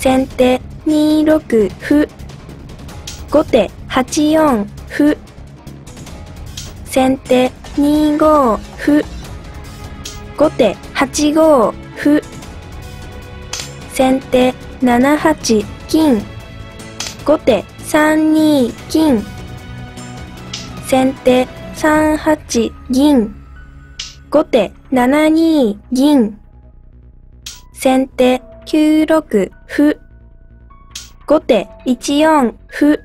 先手2六歩。後手8四歩。先手2五歩。後手8五歩。先手7八金。後手3二金。先手3八銀。後手7二銀。先手9六歩。後手1四歩。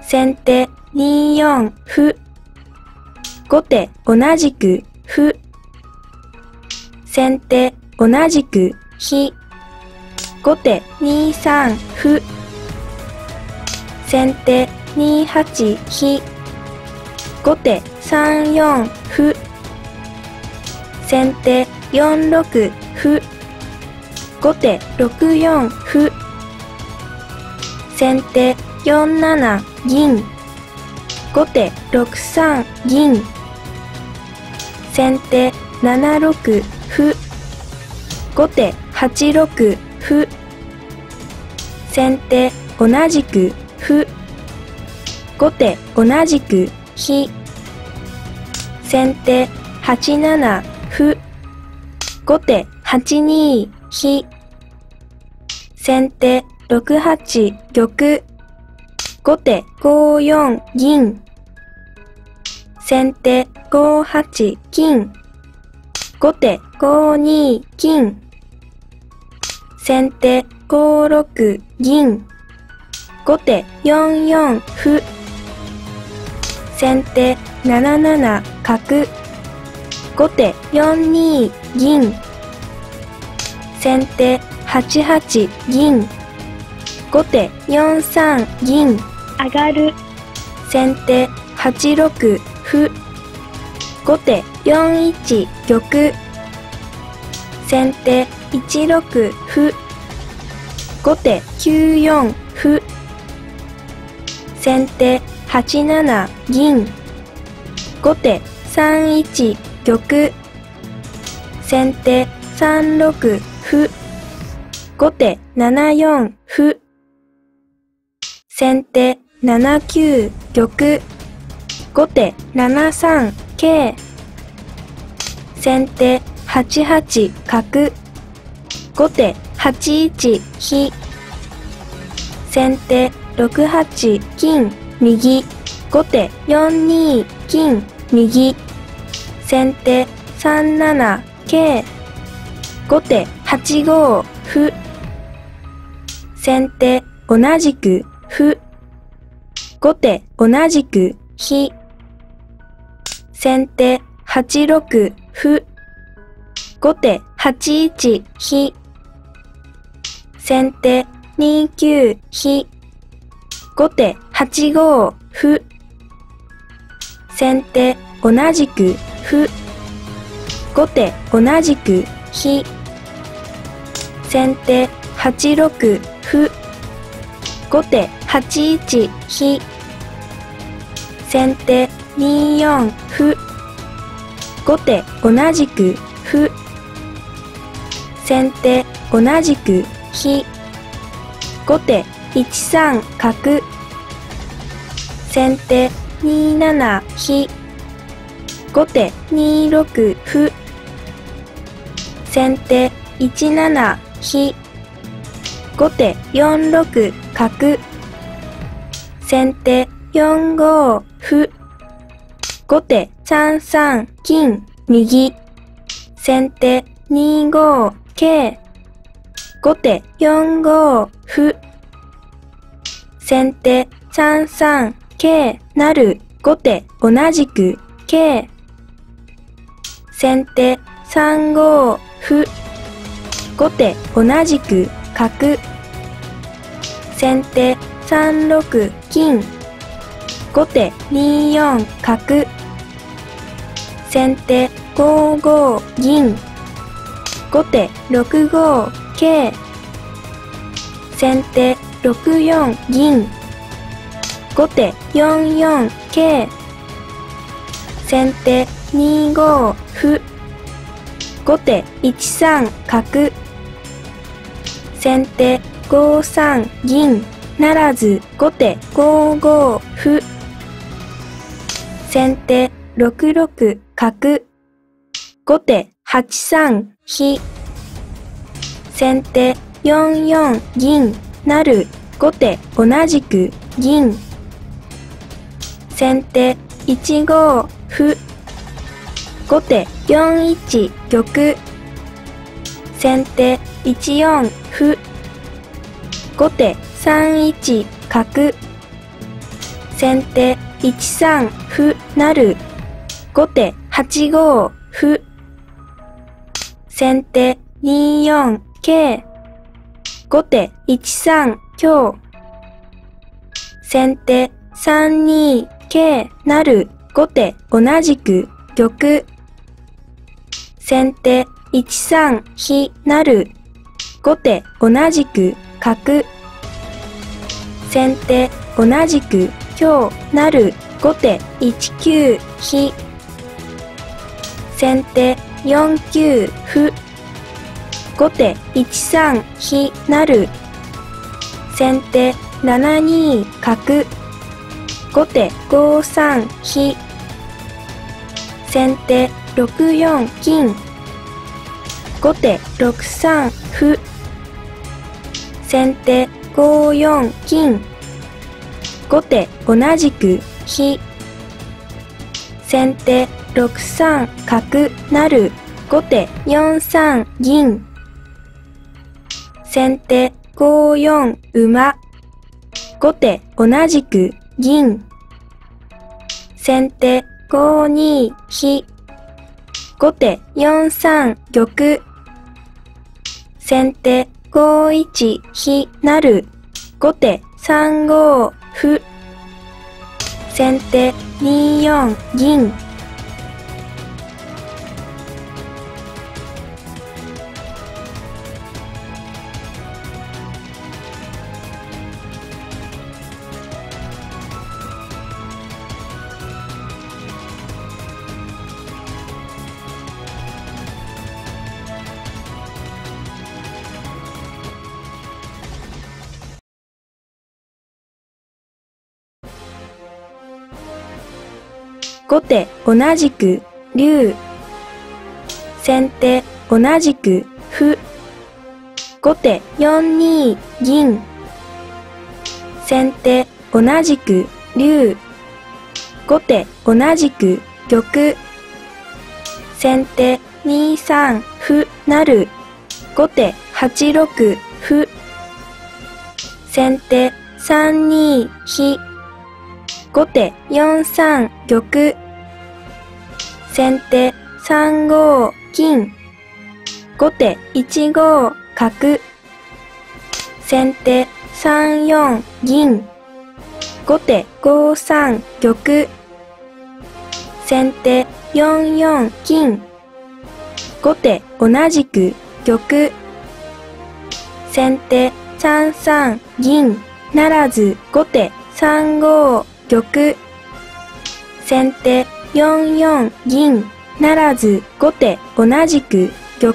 先手2四歩。後手同じく歩。先手同じく飛。後手2三歩。先手2八飛。後手3四歩。先手4六歩。後手6四歩。先手4七銀。後手6三銀。先手7六歩。後手8六歩。先手同じく歩。後手同じく飛。先手8七歩。後手8二飛。先手6八玉。後手5四銀。先手5八金。後手5二金。先手5六銀。後手4四歩。先手7七角。後手4二銀。先手8八銀。後手4三銀。上がる、先手8六歩。後手4一玉。先手1六歩。後手9四歩。先手8七銀。後手3一玉。先手3六歩。後手7四歩。先手7九玉。後手7三桂。先手8八角。後手8一飛。先手6八金右。後手4二金右。先手3七桂。後手8五歩。先手同じく歩。後手同じく飛。先手8六歩。後手8一飛。先手2九飛。後手8五歩。先手同じく歩。後手同じく飛。先手8六歩。後手8一飛。先手2四歩。後手同じく歩。先手同じく飛。後手1三角。先手2七飛。後手2六歩。先手1七飛。後手4六角。先手4五歩。後手3三金右。先手2五桂。後手4五歩。先手3三桂成。後手同じく桂。先手3五歩。後手同じく角。先手3六金。後手2四角。先手5五銀。後手6五桂。先手6四銀。後手4四桂。先手2五歩。後手1三角。先手5三銀ならず後手5五歩。先手6六角。後手8三飛先手4四銀なる。後手同じく銀。先手1五歩。後手4一玉先手1四歩後手3一角先手1三歩成後手8五歩先手2四桂後手1三香先手3二桂成後手同じく玉先手1三飛成後手同じく角。先手同じく香成後手1九飛先手4九歩後手1三飛成先手7二角。後手5三飛先手6四金。後手6三歩。先手5四金。後手同じく飛先手6三角成。後手4三銀。先手5四馬。後手同じく銀。先手5二飛後手4三玉先手5一飛成後手3五歩先手2四銀後手同じく竜先手同じく歩後手4二銀先手同じく竜後手同じく玉先手2三歩成後手8六歩先手3二飛後手4三玉先手3五金後手1五角先手3四銀後手5三玉先手4四金後手同じく玉先手3三銀ならず後手3五玉。先手4四銀。ならず後手同じく玉。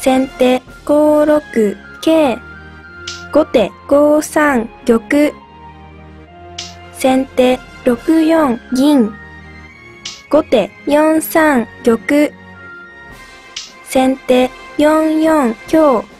先手5六桂。後手5三玉。先手6四銀。後手4三玉。先手4四香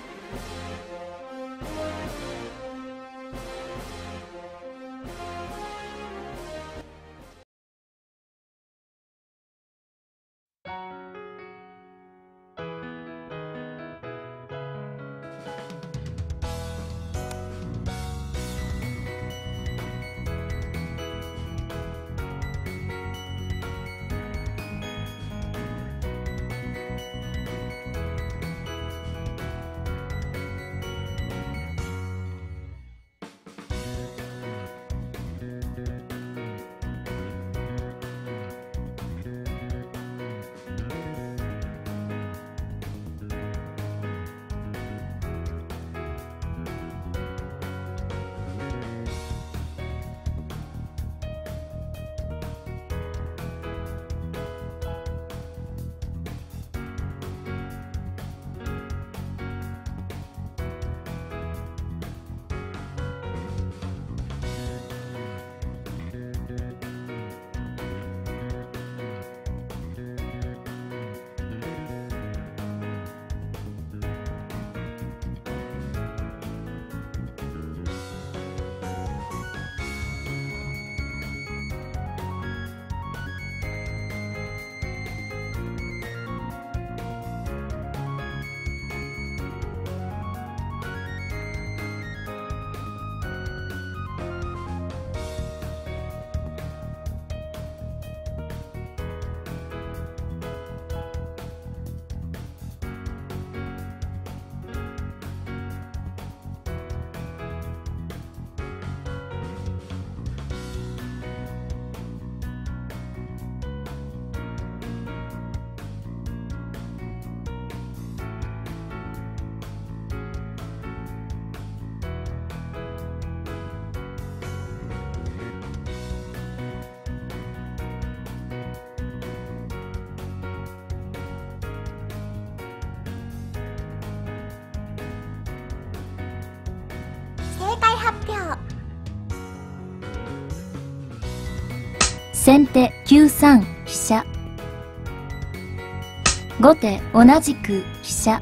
発表。先手9三飛車。後手同じく飛車。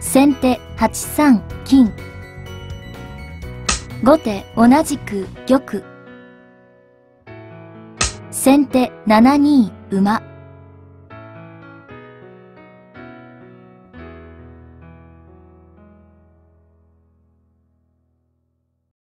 先手8三金。後手同じく玉。先手7二馬。